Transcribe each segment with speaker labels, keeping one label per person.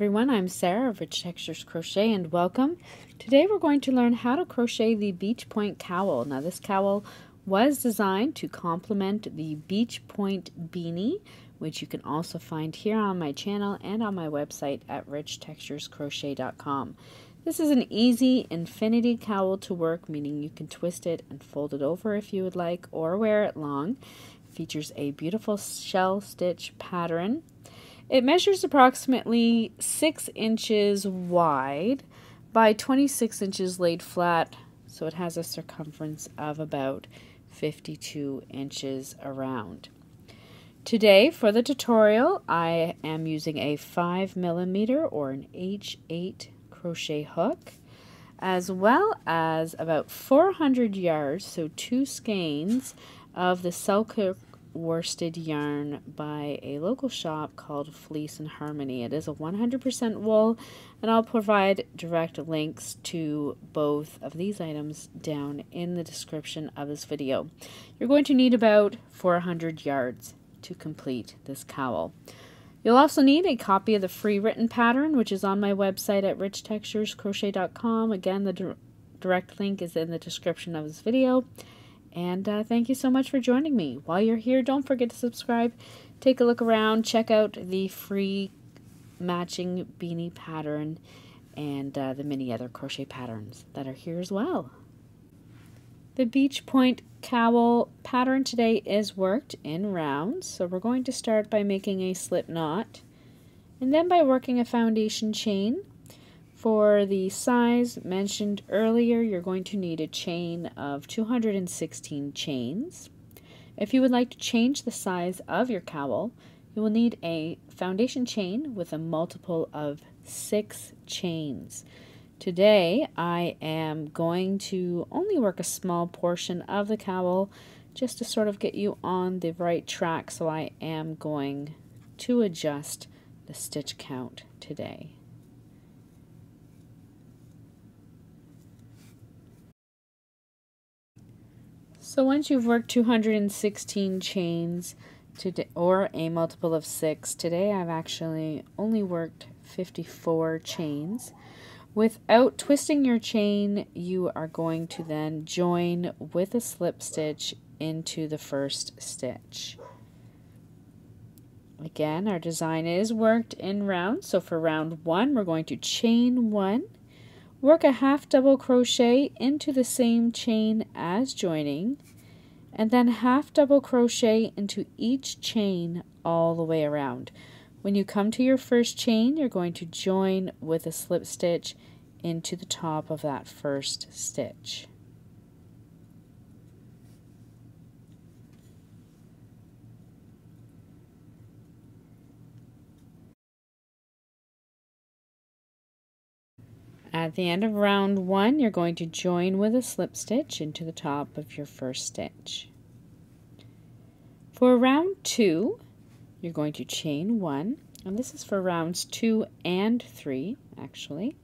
Speaker 1: everyone, I'm Sarah of Rich Textures Crochet and welcome. Today we're going to learn how to crochet the Beach Point cowl. Now this cowl was designed to complement the Beach Point beanie, which you can also find here on my channel and on my website at richtexturescrochet.com. This is an easy infinity cowl to work, meaning you can twist it and fold it over if you would like, or wear it long. It features a beautiful shell stitch pattern it measures approximately 6 inches wide by 26 inches laid flat, so it has a circumference of about 52 inches around. Today for the tutorial I am using a 5 millimeter or an H8 crochet hook as well as about 400 yards, so two skeins of the Selkirk worsted yarn by a local shop called Fleece and Harmony. It is a 100% wool, and I'll provide direct links to both of these items down in the description of this video. You're going to need about 400 yards to complete this cowl. You'll also need a copy of the free written pattern, which is on my website at richtexturescrochet.com. Again, the direct link is in the description of this video. And uh, thank you so much for joining me. While you're here, don't forget to subscribe, take a look around, check out the free matching beanie pattern and uh, the many other crochet patterns that are here as well. The Beach Point cowl pattern today is worked in rounds, so we're going to start by making a slip knot and then by working a foundation chain for the size mentioned earlier, you're going to need a chain of 216 chains. If you would like to change the size of your cowl, you will need a foundation chain with a multiple of six chains. Today, I am going to only work a small portion of the cowl just to sort of get you on the right track, so I am going to adjust the stitch count today. So once you've worked 216 chains today, or a multiple of 6, today I've actually only worked 54 chains. Without twisting your chain, you are going to then join with a slip stitch into the first stitch. Again, our design is worked in rounds. So for round one, we're going to chain one, Work a half double crochet into the same chain as joining and then half double crochet into each chain all the way around. When you come to your first chain, you're going to join with a slip stitch into the top of that first stitch. At the end of round one, you're going to join with a slip stitch into the top of your first stitch. For round two, you're going to chain one, and this is for rounds two and three, actually.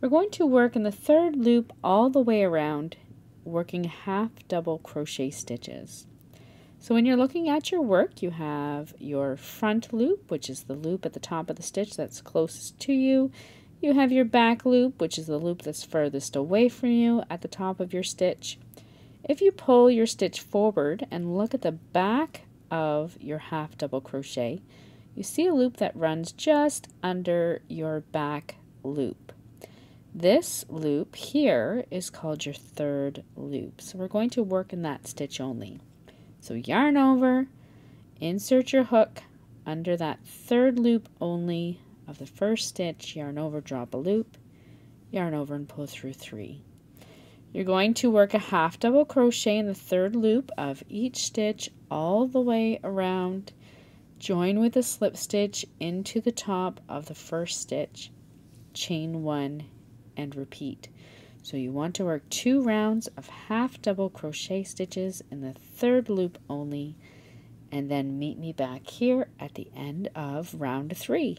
Speaker 1: We're going to work in the third loop all the way around, working half double crochet stitches. So when you're looking at your work, you have your front loop, which is the loop at the top of the stitch that's closest to you, you have your back loop, which is the loop that's furthest away from you at the top of your stitch. If you pull your stitch forward and look at the back of your half double crochet, you see a loop that runs just under your back loop. This loop here is called your third loop. So we're going to work in that stitch only. So yarn over, insert your hook under that third loop only of the first stitch, yarn over, drop a loop, yarn over and pull through three. You're going to work a half double crochet in the third loop of each stitch all the way around. Join with a slip stitch into the top of the first stitch, chain one, and repeat. So you want to work two rounds of half double crochet stitches in the third loop only, and then meet me back here at the end of round three.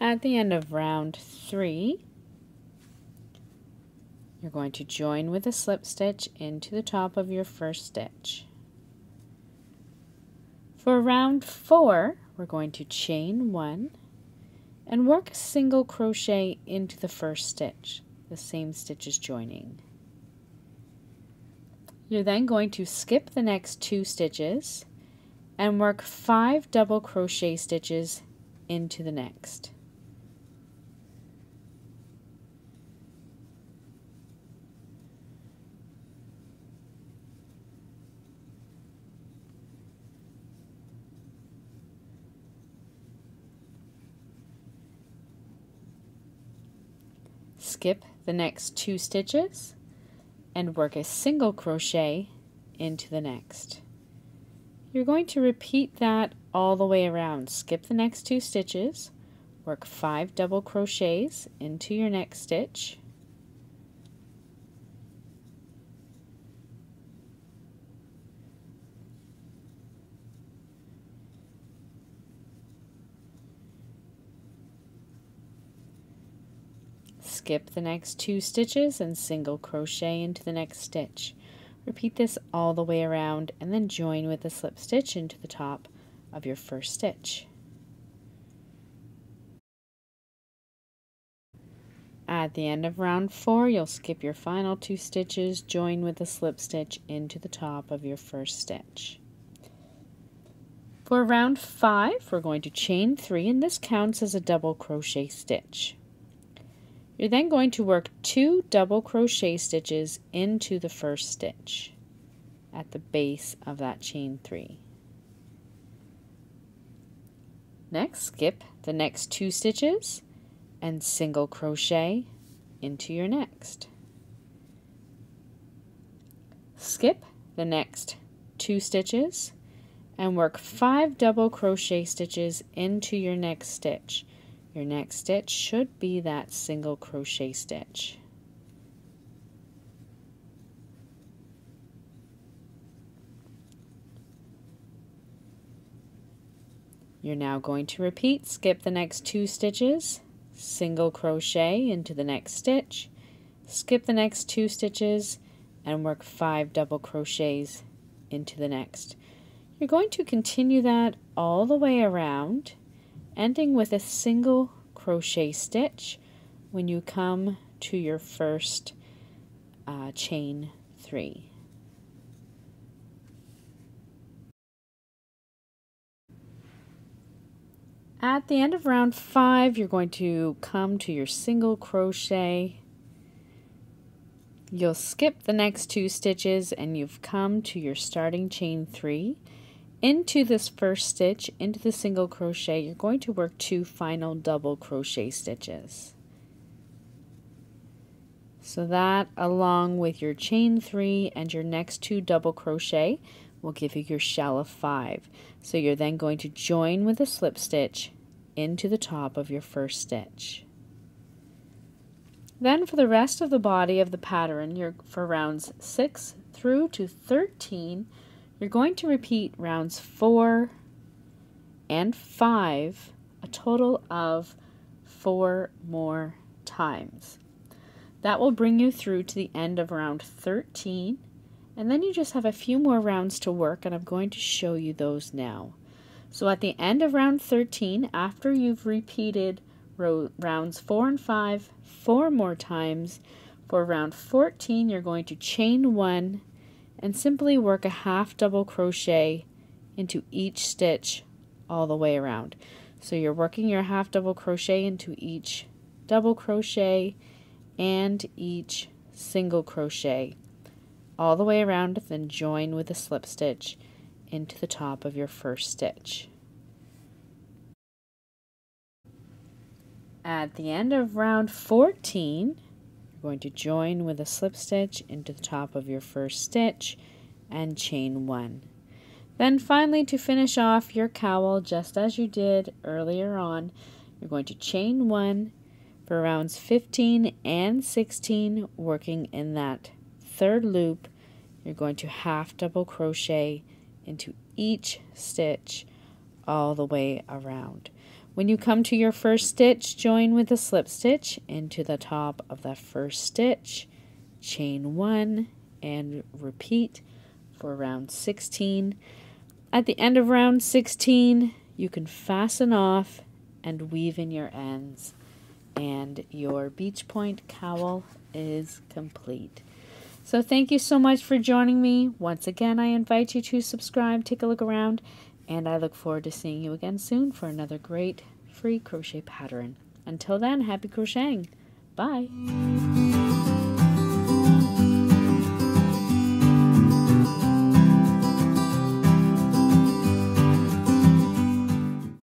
Speaker 1: At the end of round three, You're going to join with a slip stitch into the top of your first stitch. For round four, we're going to chain one and work a single crochet into the first stitch, the same stitch as joining. You're then going to skip the next two stitches and work five double crochet stitches into the next. Skip the next two stitches and work a single crochet into the next. You're going to repeat that all the way around. Skip the next two stitches, work five double crochets into your next stitch, skip the next two stitches and single crochet into the next stitch. Repeat this all the way around and then join with a slip stitch into the top of your first stitch. At the end of round four, you'll skip your final two stitches, join with a slip stitch into the top of your first stitch. For round five, we're going to chain three, and this counts as a double crochet stitch. You're then going to work two double crochet stitches into the first stitch at the base of that chain three. Next, skip the next two stitches and single crochet into your next. Skip the next two stitches and work five double crochet stitches into your next stitch your next stitch should be that single crochet stitch. You're now going to repeat, skip the next two stitches, single crochet into the next stitch, skip the next two stitches, and work five double crochets into the next. You're going to continue that all the way around ending with a single crochet stitch when you come to your first uh, chain three. At the end of round five, you're going to come to your single crochet. You'll skip the next two stitches and you've come to your starting chain three into this first stitch into the single crochet you're going to work two final double crochet stitches. So that along with your chain three and your next two double crochet will give you your shell of five. So you're then going to join with a slip stitch into the top of your first stitch. Then for the rest of the body of the pattern you're for rounds 6 through to 13 you're going to repeat rounds four and five a total of four more times. That will bring you through to the end of round 13 and then you just have a few more rounds to work and I'm going to show you those now. So at the end of round 13, after you've repeated rounds 4 and 5 four more times, for round 14 you're going to chain 1 and simply work a half double crochet into each stitch all the way around. So you're working your half double crochet into each double crochet and each single crochet all the way around then join with a slip stitch into the top of your first stitch. At the end of round 14 you're going to join with a slip stitch into the top of your first stitch and chain one. Then finally to finish off your cowl just as you did earlier on, you're going to chain one for rounds 15 and 16 working in that third loop. You're going to half double crochet into each stitch all the way around. When you come to your first stitch, join with a slip stitch into the top of the first stitch chain one and repeat for round 16. At the end of round 16, you can fasten off and weave in your ends and your beach point cowl is complete. So thank you so much for joining me. Once again, I invite you to subscribe, take a look around, and I look forward to seeing you again soon for another great free crochet pattern. Until then, happy crocheting. Bye.